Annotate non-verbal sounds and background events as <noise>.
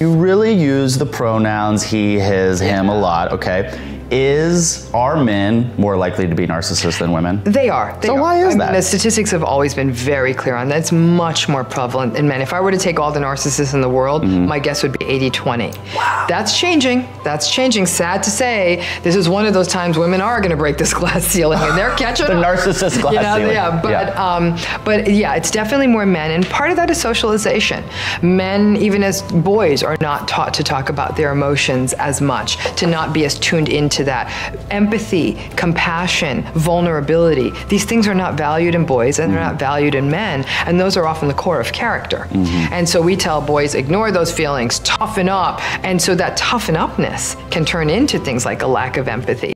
You really use the pronouns he, his, him a lot, okay? Is are men more likely to be narcissists than women? They are. They So are. why is I mean, that? the statistics have always been very clear on that. It's much more prevalent in men. If I were to take all the narcissists in the world, Mm-hmm. my guess would be 80-20. Wow. That's changing. That's changing. Sad to say, this is one of those times women are going to break this <laughs> glass ceiling, and they're catching The up. narcissist glass you know, ceiling. Yeah, but Yeah. Um, but yeah, it's definitely more men, and part of that is socialization. Men, even as boys, are not taught to talk about their emotions as much, to not be as tuned into that. Empathy, compassion, vulnerability, these things are not valued in boys and they're not mm-hmm. valued in men, and those are often the core of character. Mm-hmm. And so we tell boys, ignore those feelings, toughen up, and so that toughen upness can turn into things like a lack of empathy.